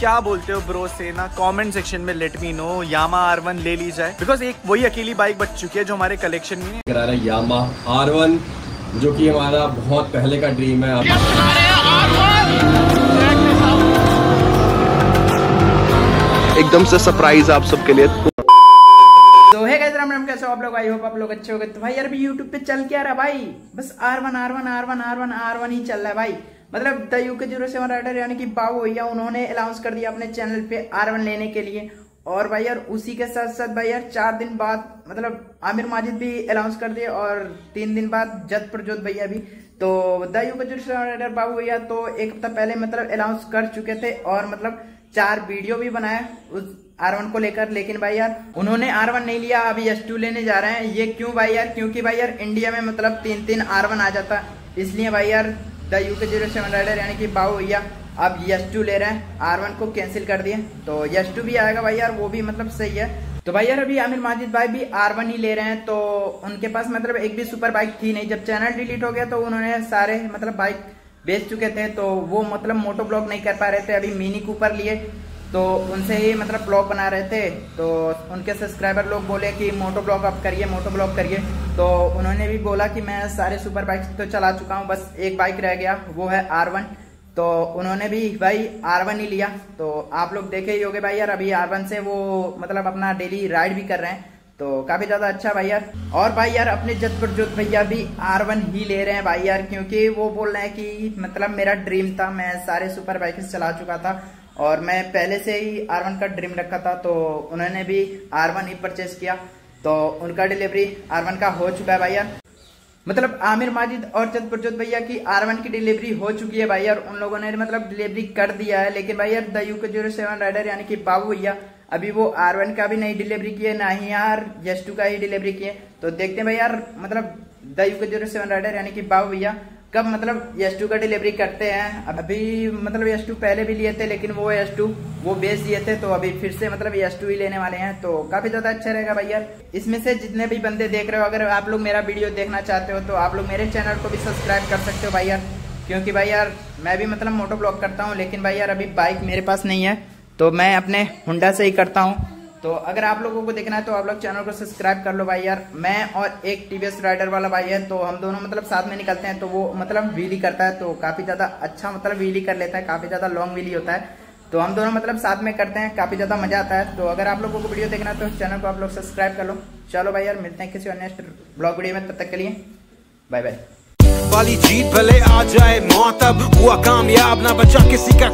क्या बोलते हो ब्रो से ना कमेंट सेक्शन में let me know Yamaha R one ले ली जाए. बिकॉज़ एक वही अकेली बाइक बच चुकी है जो हमारे कलेक्शन में करा रहा है यामा आर वन जो कि हमारा बहुत पहले का ड्रीम है। एकदम से सरप्राइज़ आप सबके लिए। तो है गाइस राम राम कैसे हो आप लोग? आई होप आप लोग अच्छे हो गए तो भाई यार भी यूट्यूब पे चल क्या रहा भाई। बस R one R one R one R one R one ही चल रहा है भाई। मतलब the U K zero seven rider यानी कि बाबू भैया, उन्होंने अनाउंस कर दिया अपने चैनल पे आर वन लेने के लिए। और भाई यार, उसी के साथ साथ भाई यार, चार दिन बाद मतलब आमिर माजिद भी अनाउंस कर दिए और तीन दिन बाद जत प्रजोत भैया भी। तो the U K zero seven rider बाबू भैया तो एक हफ़्ता पहले मतलब अनाउंस कर चुके थे और मतलब चार वीडियो भी बनाया उस आर वन को लेकर। लेकिन भाई यार, उन्होंने आर वन नहीं लिया, अभी एस टू लेने जा रहे हैं। ये क्यों भाई यार? क्योंकि भाई यार इंडिया में मतलब तीन तीन आर वन आ जाता। इसलिए भाई यार the U K zero seven rider, यानी कि बाबू भैया, अब यस टू ले रहे हैं। आर वन को कैंसिल कर दिए। तो यस टू भी आएगा भाई यार, वो भी मतलब सही है। तो भाई यार, अभी आमिर माजिद भाई भी आर वन ही ले रहे हैं तो उनके पास मतलब एक भी सुपर बाइक थी नहीं। जब चैनल डिलीट हो गया तो उन्होंने सारे मतलब बाइक बेच चुके थे तो वो मतलब मोटो ब्लॉक नहीं कर पा रहे थे। अभी मिनी कूपर लिए। तो उनसे ही मतलब ब्लॉग बना रहे थे तो उनके सब्सक्राइबर लोग बोले कि मोटो ब्लॉग आप करिए, मोटो ब्लॉग करिए। तो उन्होंने भी बोला कि मैं सारे सुपर बाइक तो चला चुका हूँ, बस एक बाइक रह गया, वो है आर वन तो उन्होंने भी भाई आर वन ही लिया। तो आप लोग देखे ही होगे भाई यार, अभी आर वन से वो मतलब अपना डेली राइड भी कर रहे हैं। तो काफ़ी ज़्यादा अच्छा भाई यार। और भाई यार, अपने जतपुर जोत भैया भी आर वन ही ले रहे हैं भाई यार, क्योंकि वो बोल रहे हैं कि मतलब मेरा ड्रीम था, मैं सारे सुपर बाइक चला चुका था। और मैं पहले से ही आर वन का ड्रीम रखा था तो उन्होंने भी आर वन ही परचेज किया। तो उनका डिलीवरी आर वन का हो चुका है भाई यार मतलब आमिर माजिद और चंद प्रजोत भैया की आर वन की डिलीवरी हो चुकी है भाई यार उन लोगों ने मतलब डिलीवरी कर दिया है। लेकिन भाई यार the U K zero seven rider यानी कि बाबू भैया, अभी वो आर वन का भी नहीं डिलीवरी किए, ना ही यार यस टू का ही डिलीवरी किए। तो देखते हैं भाई यार मतलब the U K zero seven rider यानी कि बाबू भैया कब मतलब एस टू का डिलीवरी करते हैं। अभी मतलब एस टू पहले भी लिए थे, लेकिन वो एस टू वो बेच दिए थे तो अभी फिर से मतलब एस टू ही लेने वाले हैं। तो काफ़ी ज़्यादा अच्छा रहेगा भाई यार इसमें से जितने भी बंदे देख रहे हो, अगर आप लोग मेरा वीडियो देखना चाहते हो तो आप लोग मेरे चैनल को भी सब्सक्राइब कर सकते हो भाई यार क्योंकि भाई यार, मैं भी मतलब मोटो ब्लॉग करता हूँ, लेकिन भाई यार अभी बाइक मेरे पास नहीं है तो मैं अपने हुडा से ही करता हूँ। तो अगर आप लोगों को देखना है तो आप लोग चैनल को सब्सक्राइब कर लो भाई यार। मैं और एक टीवीएस राइडर वाला भाई है तो हम दोनों मतलब साथ में निकलते हैं तो वो मतलब व्हीली करता है तो काफ़ी ज़्यादा अच्छा मतलब व्हीली कर लेता है, काफ़ी ज़्यादा लॉन्ग व्हीली होता है। तो हम दोनों मतलब साथ में करते हैं, काफ़ी ज़्यादा मज़ा आता है। तो अगर आप लोगों को वीडियो देखना है तो चैनल को आप लोग सब्सक्राइब कर लो। चलो भाई यार, मिलते हैं किसी और नेक्स्ट ब्लॉग वीडियो में, तब तक के लिए बाय बाय वाली जीत भले आ जाए मौत अब हुआ कामयाब, ना बचा किसी का